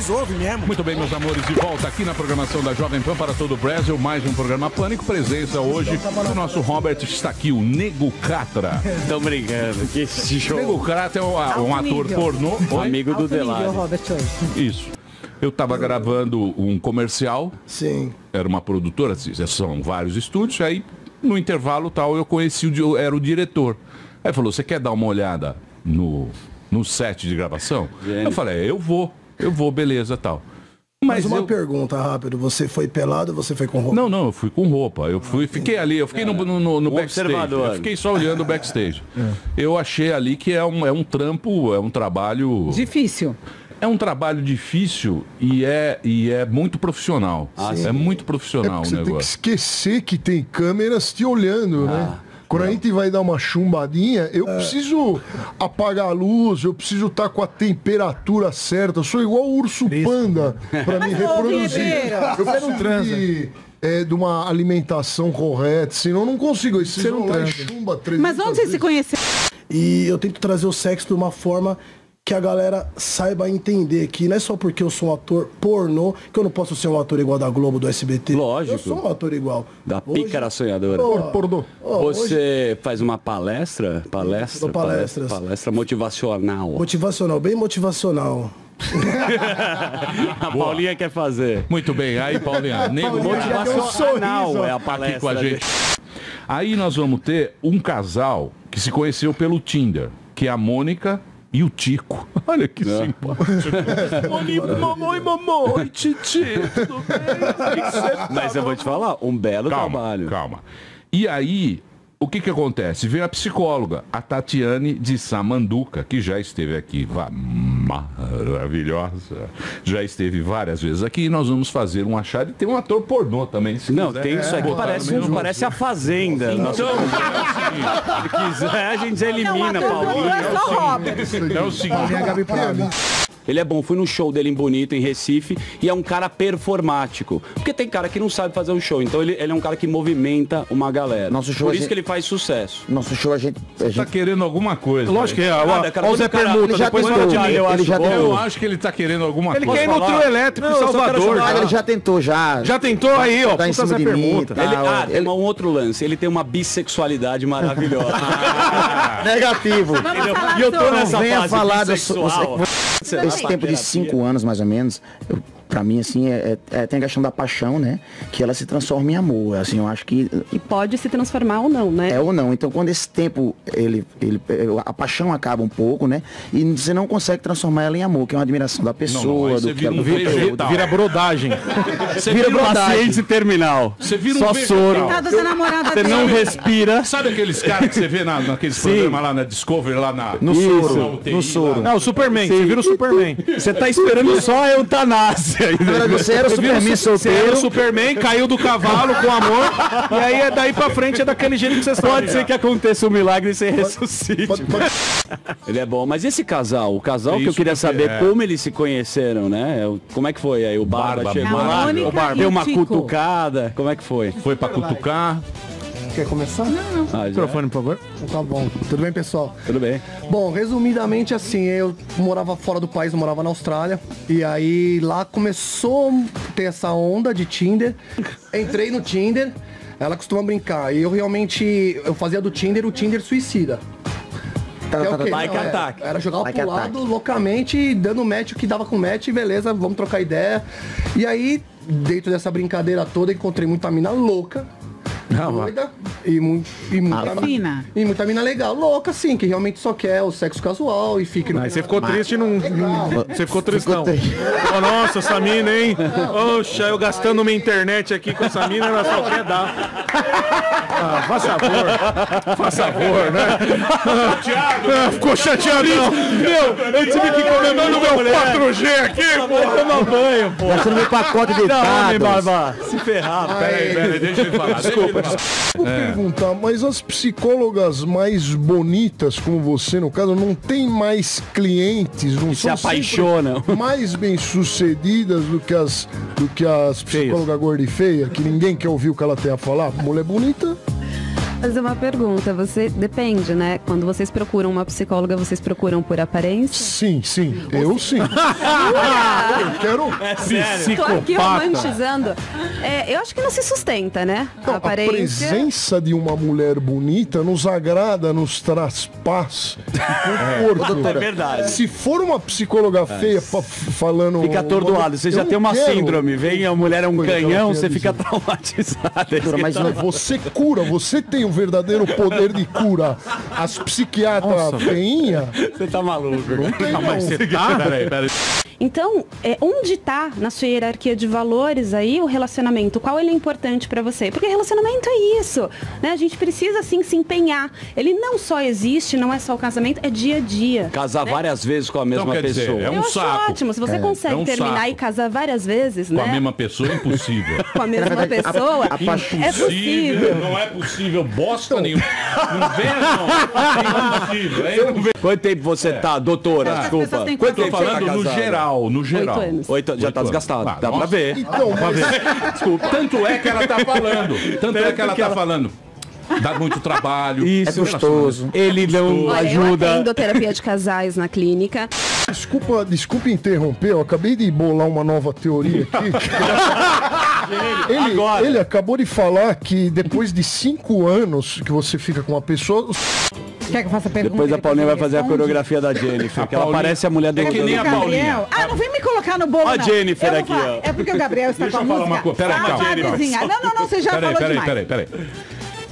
mais ouve mesmo. Muito bem, meus amores, de volta aqui na programação da Jovem Pan para todo o Brasil, mais um programa Pânico. Presença hoje do nosso Robert está aqui, o Nego Catra. Tô brincando, que esse show. Nego Catra é um, um Alto ator pornô. Amigo do Delari. Robert, hoje. Isso. Eu tava gravando um comercial. Sim. Era uma produtora, assim, são vários estúdios. Aí, no intervalo tal, eu conheci o, era o diretor. Aí falou: Você quer dar uma olhada no, no set de gravação? Eu falei: "É, Eu vou, eu vou, beleza tal. Mas, Mas uma eu- pergunta rápido, você foi pelado ou você foi com roupa? Não, não, eu fui com roupa. Eu fui, fiquei ali, eu fiquei no, no, no- no Um backstage. observador. Eu fiquei só olhando o backstage. Eu achei ali que é um, é um trampo, é um trabalho. Difícil. É um trabalho difícil e é, e é muito profissional. é muito profissional o Você tem que negócio. esquecer que tem câmeras te olhando, né? Quando a gente vai dar uma chumbadinha, eu preciso apagar a luz, eu preciso estar com a temperatura certa. Eu sou igual o urso panda para me reproduzir. Eu preciso não transa. de, é, de uma alimentação correta, senão eu não consigo. Vocês Você não transa. chumba 300 Mas onde você se conheceu? E eu tento trazer o sexo de uma forma que a galera saiba entender que não é só porque eu sou um ator pornô que eu não posso ser um ator igual da Globo, do SBT. Lógico. Eu sou um ator igual. Da Hoje- pícara sonhadora. Ó, Pornô. hoje- Você faz uma palestra? Palestra? Palestra, palestra motivacional. Motivacional, bem motivacional. A Paulinha quer fazer. Muito bem, aí, Paulinha, nego um Motivacional ó. é a aqui palestra. com a gente. Aí nós vamos ter um casal que se conheceu pelo Tinder, que é a Mônica e o Tico. Olha que simpático. Oi, mamãe, mamãe, titi, tudo bem? Tá Mas eu vou te falar, um belo calma, trabalho. Calma. E aí, o que que acontece? Vem a psicóloga, a Tatiane de Samanduca, que já esteve aqui, va- maravilhosa, já esteve várias vezes aqui, e nós vamos fazer um achado e tem um ator pornô também. se Não, quiser tem isso aqui, botar parece, um, parece a Fazenda. Nossa, Então, é o seguinte, se quiser, a gente elimina, Paulinho. é é o seguinte, Minha Gabi Prado. Ele é bom, fui no show dele em Bonito, em Recife, e é um cara performático. Porque tem cara que não sabe fazer um show, então ele, ele é um cara que movimenta uma galera. Nosso show Por isso gente- que ele faz sucesso. Nosso show a gente. A tá gente querendo alguma coisa. Lógico que é. Nada, cara, ó o Zé Permuta, ele já depois tentou, fala de mim. eu ele acho já tentou. Eu acho que ele tá querendo alguma Ele coisa. quer ir no trio elétrico em Não, quero Salvador. chamar- ele já tentou, já. Já tentou aí, ó. Tá em cima de mim, Permuta. tá? Ele, Ah, ah, tem ele- um outro lance. Ele tem uma bissexualidade maravilhosa. Negativo. E eu tô nessa Não venha fase falar bissexual. Esse tempo de cinco anos, mais ou menos, eu, pra mim, assim, é, é- é- tem a questão da paixão, né? Que ela se transforma em amor. Assim, eu acho que E pode se transformar ou não, né? é ou não. Então, quando esse tempo, ele, ele, a paixão acaba um pouco, né? E você não consegue transformar ela em amor, que é uma admiração da pessoa, aí você do que vira ela um conteúdo. vegetal. Vira brodagem. Você Vira vira brodagem. Paciente terminal. Você vira um Só vegetal. soro. Namorada Você dele. não respira. Sabe aqueles caras que você vê na, naqueles programas lá na Discovery, lá na... No Isso, soro, no soro. Não, o Superman. Você vira o Superman. Você tá esperando só a eutanásia. Na verdade, você era o Superman o Su- Você era solteiro. o Superman, caiu do cavalo com amor. e aí é daí pra frente é daquele jeito que você sabe. Pode ser que aconteça um milagre e você ressuscite. Pode- pode- Ele é bom, mas esse casal, o casal que eu Isso queria que- saber é. como eles se conheceram, né? Como é que foi aí? O Barba, Barba, chegou lá, deu uma cutucada, como é que foi? Foi pra cutucar. Quer começar? Ah, já? Microfone, por favor. Tá bom. Tudo bem, pessoal? Tudo bem. Bom, resumidamente assim, eu morava fora do país, eu morava na Austrália. E aí lá começou a ter essa onda de Tinder. Entrei no Tinder, ela costuma brincar. E eu realmente, eu fazia do Tinder o Tinder suicida. Tá, é tá, o tá, tá. Like Não, é- attack. Era jogar Like pro attack. lado loucamente, dando match o que dava com match, beleza, vamos trocar ideia. E aí, dentro dessa brincadeira toda, encontrei muita mina louca. Doida e, mu e muita Fina. e muita mina legal, louca assim, que realmente só quer o sexo casual e fica no Aí você ficou triste e não. não- Você ficou tristão. triste. Oh, nossa, essa mina, hein? Oxa, eu gastando minha internet aqui com essa mina, ela só quer dar. Ah, faz favor. Faz favor, né? Ah, ficou chateadão. Meu, eu tive que comemorar no meu 4G aqui, pô. Toma banho, pô. Gastando meu pacote de Não, dados. Barba. Se ferrar. Peraí, peraí, deixa ele falar. Desculpa, Vou perguntar, mas as psicólogas mais bonitas, como você no caso, não tem mais clientes, não se apaixonam. mais bem sucedidas do que as do que as psicólogas gorda e feia, que ninguém quer ouvir o que ela tem a falar. Mulher bonita, fazer uma pergunta. Você depende, né? Quando vocês procuram uma psicóloga, vocês procuram por aparência? Sim, sim. Eu sim. eu quero. Tô aqui romantizando. É, eu acho que não se sustenta, né? Não, a a aparência. presença de uma mulher bonita nos agrada, nos traz paz e conforto. É verdade. Se for uma psicóloga feia fa- falando. Fica atordoado. Você já tem uma quero. síndrome. Vem a mulher é um Coisa canhão, você fica traumatizado. Mas não, Você cura, você tem o verdadeiro poder de cura. As psiquiatras feinha. Você tá maluco. Não, mas você Tá? Peraí, peraí. Então, é, onde tá na sua hierarquia de valores aí o relacionamento? Qual ele é importante pra você? Porque relacionamento é isso, né? A gente precisa sim se empenhar. Ele não só existe, não é só o casamento, é dia a dia. Casar várias vezes com a mesma Então, quer dizer, pessoa. é um Eu acho saco. ótimo. Se você consegue é um terminar saco. e casar várias vezes, Com né? a mesma pessoa é impossível. Com a mesma pessoa, é possível. Não é possível, bosta nenhuma. Não não. É impossível. É impossível. Quanto tempo você tá, doutora? As Desculpa. Quanto Tô tempo você tá falando no casada? Geral, no geral. Oito anos. Oito, já tá Oito desgastado. anos. Dá Ah, pra nossa. ver. Então, mas Desculpa. Tanto é que ela tá falando. Tanto é que ela tá falando. Dá muito trabalho. Isso. É gostoso. Ele não Olha, eu ajuda. atendo terapia de casais na clínica. desculpa, desculpa interromper, eu acabei de bolar uma nova teoria aqui. ele, Agora. ele acabou de falar que depois de cinco anos que você fica com uma pessoa, Quer que eu faça a pergunta? Depois a Paulinha vai fazer a coreografia da Jennifer, A que ela parece a mulher do É que nem a Paulinha. Ah, não vem me colocar no bolo, Ó a não. Jennifer Eu vou aqui, ó. É porque o Gabriel está Deixa com a eu falar música. uma coisa. Peraí, Ah, calma, Jennifer. calma. Não, não, não, você já Peraí, falou peraí, demais. peraí, peraí.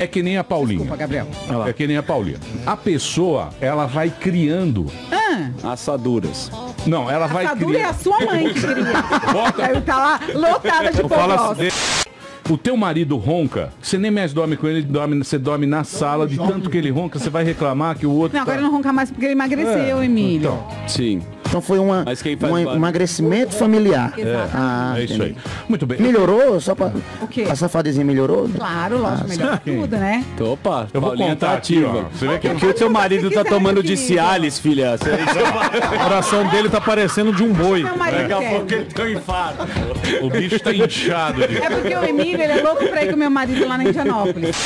É que nem a Paulinha. Desculpa, Gabriel. É que nem a Paulinha. A pessoa, ela vai criando. Ah, Assaduras. Não, ela vai a dura é a criando. sua mãe que queria. Bota- Aí tá lá lotada de assim, O teu marido ronca, você nem mais dorme com ele, dorme, você dorme na sala, de tanto que ele ronca, você vai reclamar que o outro. Não, agora tá- ele não ronca mais porque ele emagreceu, Emílio. Sim. Então foi uma, Mas quem faz um emagrecimento familiar. Ah, É isso aí. Muito bem. Melhorou? Só pra... O quê? A safadezinha melhorou? Claro, lógico, melhor que tudo, né? Opa, Eu vou Paulinha contar tá aqui, ó. Você vê que O que o teu marido tá tomando de. Cialis, filha? O coração dele tá parecendo de um boi. Meu marido Daqui a pouco ele tem um infarto. o bicho tá inchado. de- É porque o Emílio, ele é louco pra ir com meu marido lá na Indianópolis.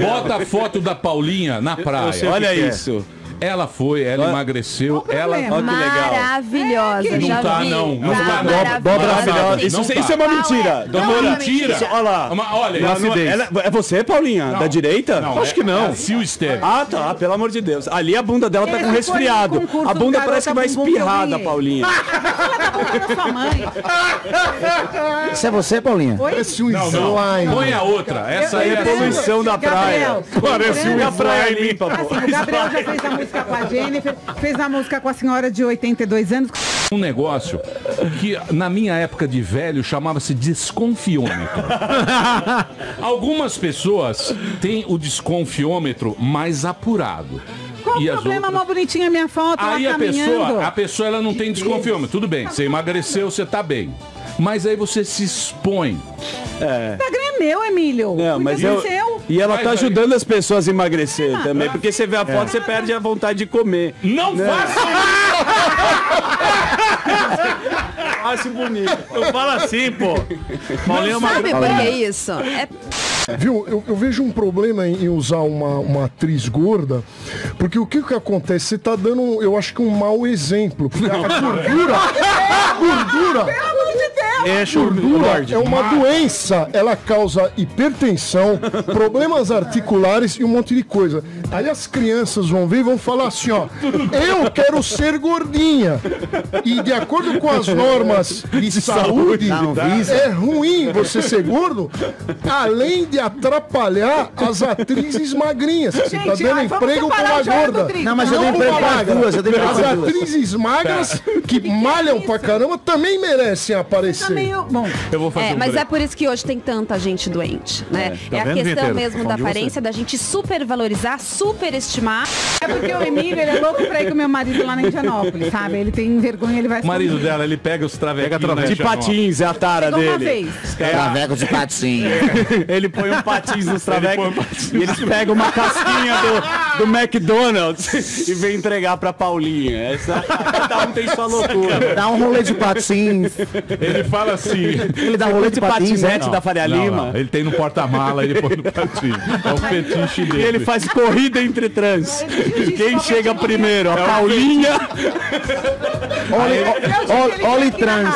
Bota a foto da Paulinha na praia. Olha é. isso. Ela foi, ela Olha- emagreceu, ela. Olha que legal. Maravilhosa, É, já Não tá, vi. não. Não tá, não. maravilhosa. Dobra Não, maravilhosa. Isso, não tá. isso é uma é? mentira. Não, Doutora, é mentira. Isso, Olha lá. Uma- olha, Ela não- ela- é você, Paulinha? Não. Da direita? Não, Acho é- que não. é a Sil Esteve. Ah, tá. Pelo amor de Deus. Ali a bunda dela tá com resfriado. A bunda parece que vai espirrada. Paulinha. Ela tá sua mãe. Isso é você, Paulinha? parece um Não, não. slime. Põe a outra. Essa aí é a poluição da praia. Parece uma limpa, pô. Assim, o Gabriel já fez a música com a Jennifer, fez a música com a senhora de 82 anos. um negócio que na minha época de velho chamava-se desconfiômetro. Algumas pessoas têm o desconfiômetro mais apurado. Qual o E as problema, outras- mó bonitinha minha foto Aí lá a caminhando? pessoa, a pessoa ela não tem desconfiômetro. Tudo bem, você emagreceu, você tá bem. Mas aí você se expõe. O Instagram é meu, Emílio. Não, mas eu... seu. E ela Vai, tá vai. ajudando as pessoas a emagrecer também. Porque você vê a foto, você perde a vontade de comer. Não faça Acho bonito. Eu falo assim, pô. Paulinha é uma... Sabe por que isso? É Viu, eu, eu vejo um problema em, usar uma, uma atriz gorda, porque o que que acontece? Você tá dando, um- eu acho que um mau exemplo. Porque a gordura, a gordura, Deixa o gordura é uma doença. Ela causa hipertensão, problemas articulares e um monte de coisa. Aí as crianças vão ver e vão falar assim, ó, eu quero ser gordinha. E de acordo com as normas de saúde, Da Anvisa. é ruim você ser gordo, além de atrapalhar as atrizes magrinhas. Você tá Gente, dando ai, emprego com uma gorda. Não, mas eu dei emprego magra. duas, eu dei emprego As atrizes magras que malham pra caramba também merecem Tá meio... Bom, Eu vou fazer É, um mas break. é por isso que hoje tem tanta gente doente, né? tá É, a questão mesmo da aparência, da gente supervalorizar, superestimar. é porque o Emílio, ele é louco pra ir com meu marido lá na Indianópolis, sabe? Ele tem vergonha, ele vai... O marido dela, ele pega os travequinhos. né, De patins, é a tara uma dele. vez. Traveco de patinho. Ele põe um patins nos travecos e eles pegam uma casquinha do, do McDonald's e vem entregar pra Paulinha. Essa, cada um tem sua loucura. Dá um rolê de patins. Ele faz fala assim. Ele dá rolê de patins, né? patinete da Faria Não, Lima. não, ele tem no porta-mala e depois no patinho. É o fetiche E dele. ele faz corrida entre trans. Quem chega primeiro? A Paulinha. Oli trans.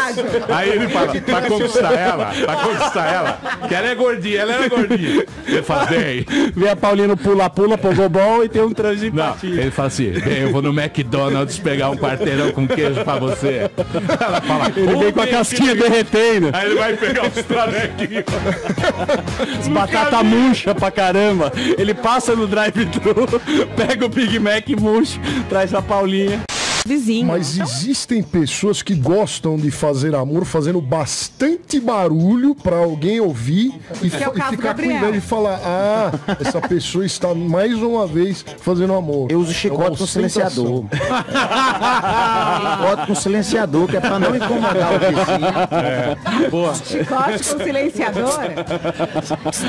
Aí ele fala, pra conquistar ela, pra conquistar ela, que ela é gordinha, ela era gordinha. Ele fala, bem, Vê a Paulinha no pula-pula, pogobol e tem um trans de não, patins. ele fala assim, bem, eu vou no McDonald's pegar um quarteirão com queijo pra você. Ela fala, Ele vem com a casquinha derretendo. Aí ele vai pegar os travequinhos. Batata murcha pra caramba. Ele passa no drive-thru, pega o Big Mac murcho, traz pra Paulinha. Vizinho. Mas existem pessoas que gostam de fazer amor fazendo bastante barulho pra alguém ouvir e, é e ficar com ideia de falar: ah, essa pessoa está mais uma vez fazendo amor. Eu uso É chicote uma com silenciador. chicote com silenciador, que é pra não incomodar o vizinho. Chicote com silenciador.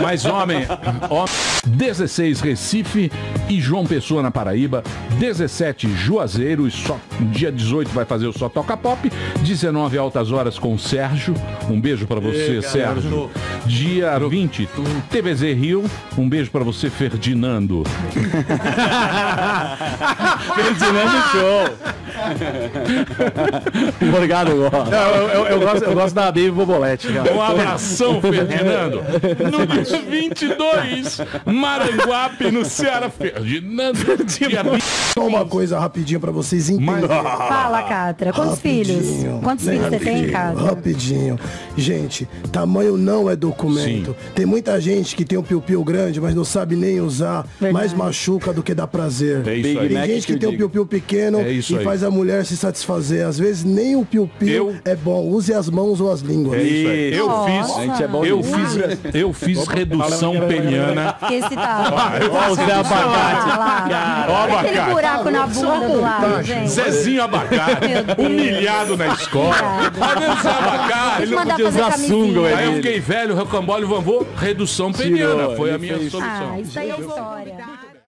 Mas homem, homem, 16 Recife e João Pessoa na Paraíba, 17 Juazeiro e só dia 18 vai fazer o Só Toca Pop, 19 altas horas com o Sérgio. Um beijo pra você, Sérgio. Dia 20 TVZ Rio. Um beijo pra você, Ferdinando. Ferdinando Show. Obrigado, Eu, eu- eu gosto, eu gosto da Baby Bobolete, cara. Um abração, Ferdinando. No dia 22, Maranguape, no Ceará. Ferdinando. Dia 20. Só uma coisa rapidinho pra vocês entenderem. Fala, Catra. Quantos filhos? Rapidinho. Quantos filhos você tem em casa? Rapidinho. Gente, tamanho não é documento. Tem muita gente que tem um piu-piu grande, mas não sabe nem usar. Mais machuca do que dá prazer. É isso aí. Tem Mac gente que que tem um piu-piu pequeno É e aí. faz a mulher se satisfazer. Às vezes nem o piu-piu Eu- é bom. Use as mãos ou as línguas. É isso aí. Eu Nossa. fiz. gente é bom Eu fiz, eu fiz redução peniana. Fiquei excitado. Ó, o Zé Abacate. Olha aquele abacate. Buraco na bunda do lado, gente. Zezinho Abacate, humilhado na escola. O Zé Abacate. Eu mandar podia usar sunga, ué. Aí eu fiquei velho, rocambole, vovô, redução peniana. Foi a minha solução. Ah, isso aí é história.